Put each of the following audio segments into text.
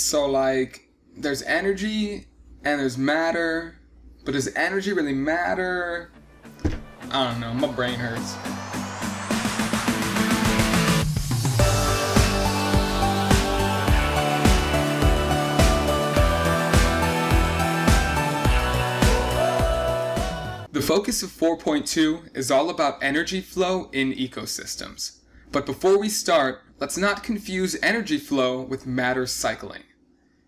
So, like, there's energy and there's matter, but does energy really matter? I don't know, my brain hurts. The focus of 4.2 is all about energy flow in ecosystems. But before we start, let's not confuse energy flow with matter cycling.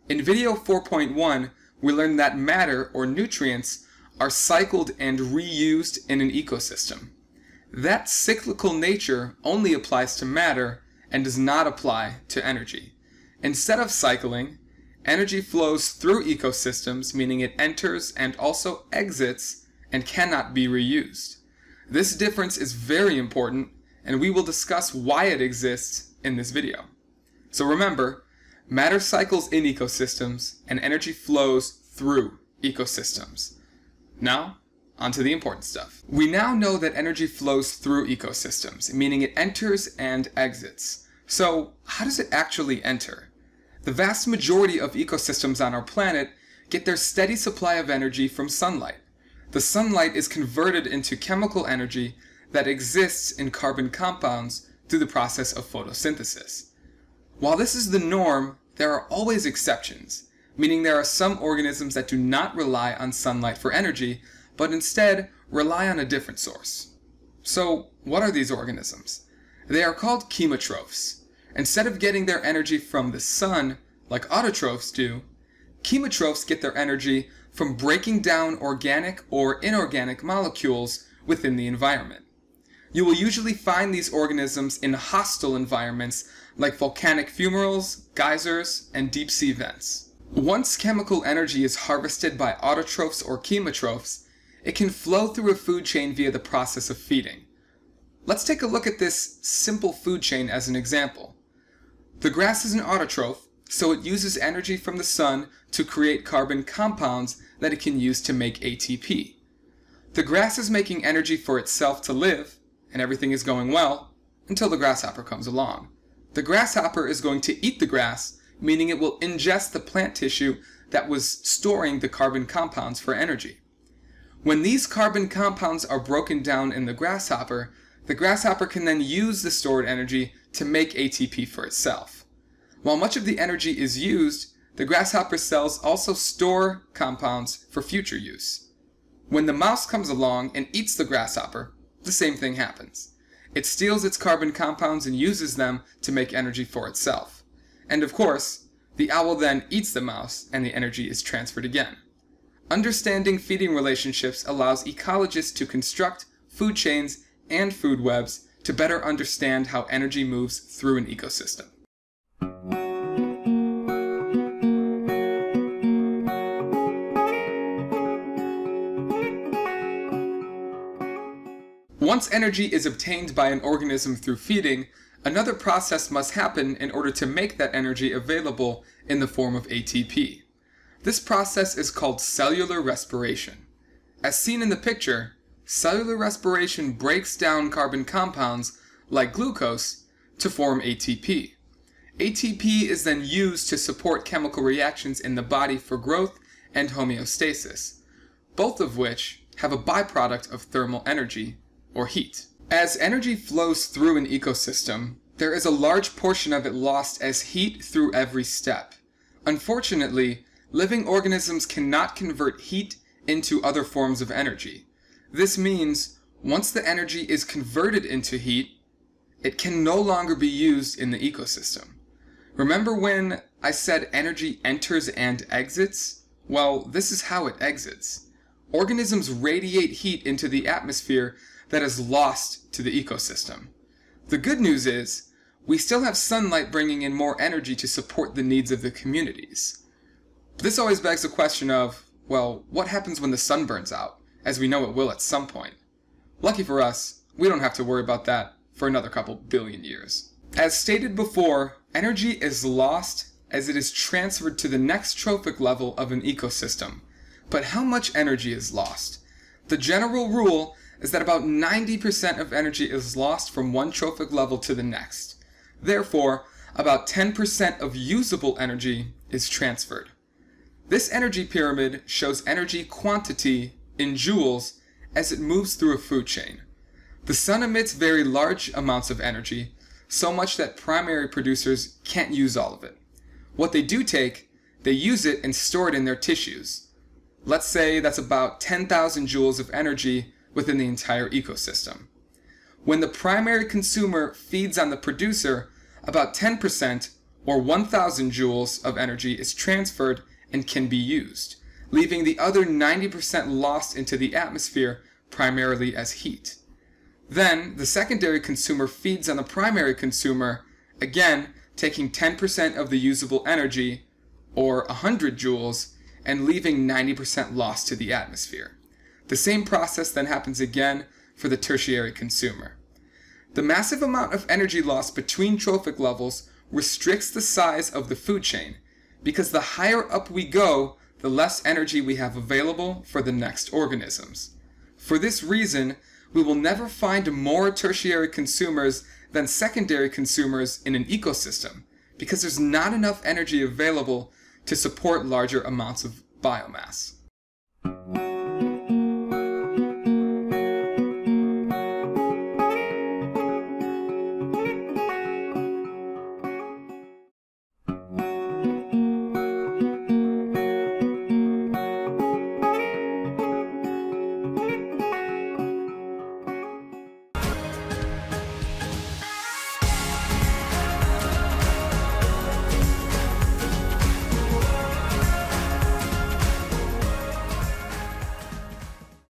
In video 4.1, we learned that matter or nutrients are cycled and reused in an ecosystem. That cyclical nature only applies to matter and does not apply to energy. Instead of cycling, energy flows through ecosystems, meaning it enters and also exits and cannot be reused. This difference is very important, and we will discuss why it exists in this video. So remember, matter cycles in ecosystems, and energy flows through ecosystems. Now, on to the important stuff. We now know that energy flows through ecosystems, meaning it enters and exits. So, how does it actually enter? The vast majority of ecosystems on our planet get their steady supply of energy from sunlight the sunlight is converted into chemical energy that exists in carbon compounds through the process of photosynthesis. While this is the norm, there are always exceptions, meaning there are some organisms that do not rely on sunlight for energy, but instead rely on a different source. So, what are these organisms? They are called chemotrophs. Instead of getting their energy from the sun, like autotrophs do, chemotrophs get their energy from breaking down organic or inorganic molecules within the environment. You will usually find these organisms in hostile environments like volcanic fumaroles, geysers, and deep sea vents. Once chemical energy is harvested by autotrophs or chemotrophs, it can flow through a food chain via the process of feeding. Let's take a look at this simple food chain as an example. The grass is an autotroph, so it uses energy from the sun to create carbon compounds that it can use to make ATP. The grass is making energy for itself to live, and everything is going well, until the grasshopper comes along. The grasshopper is going to eat the grass, meaning it will ingest the plant tissue that was storing the carbon compounds for energy. When these carbon compounds are broken down in the grasshopper, the grasshopper can then use the stored energy to make ATP for itself. While much of the energy is used, the grasshopper cells also store compounds for future use. When the mouse comes along and eats the grasshopper, the same thing happens. It steals its carbon compounds and uses them to make energy for itself. And of course, the owl then eats the mouse and the energy is transferred again. Understanding feeding relationships allows ecologists to construct food chains and food webs to better understand how energy moves through an ecosystem. Once energy is obtained by an organism through feeding, another process must happen in order to make that energy available in the form of ATP. This process is called cellular respiration. As seen in the picture, cellular respiration breaks down carbon compounds, like glucose, to form ATP. ATP is then used to support chemical reactions in the body for growth and homeostasis, both of which have a byproduct of thermal energy, or heat. As energy flows through an ecosystem, there is a large portion of it lost as heat through every step. Unfortunately, living organisms cannot convert heat into other forms of energy. This means once the energy is converted into heat, it can no longer be used in the ecosystem. Remember when I said energy enters and exits? Well, this is how it exits. Organisms radiate heat into the atmosphere that is lost to the ecosystem. The good news is, we still have sunlight bringing in more energy to support the needs of the communities. This always begs the question of, well, what happens when the sun burns out, as we know it will at some point? Lucky for us, we don't have to worry about that for another couple billion years. As stated before, energy is lost as it is transferred to the next trophic level of an ecosystem. But how much energy is lost? The general rule is that about 90% of energy is lost from one trophic level to the next. Therefore, about 10% of usable energy is transferred. This energy pyramid shows energy quantity in joules as it moves through a food chain. The sun emits very large amounts of energy, so much that primary producers can't use all of it. What they do take, they use it and store it in their tissues. Let's say that's about 10,000 joules of energy within the entire ecosystem. When the primary consumer feeds on the producer, about 10% or 1,000 joules of energy is transferred and can be used, leaving the other 90% lost into the atmosphere primarily as heat. Then, the secondary consumer feeds on the primary consumer, again taking 10% of the usable energy, or 100 joules, and leaving 90% lost to the atmosphere. The same process then happens again for the tertiary consumer. The massive amount of energy loss between trophic levels restricts the size of the food chain, because the higher up we go, the less energy we have available for the next organisms. For this reason, we will never find more tertiary consumers than secondary consumers in an ecosystem, because there's not enough energy available to support larger amounts of biomass.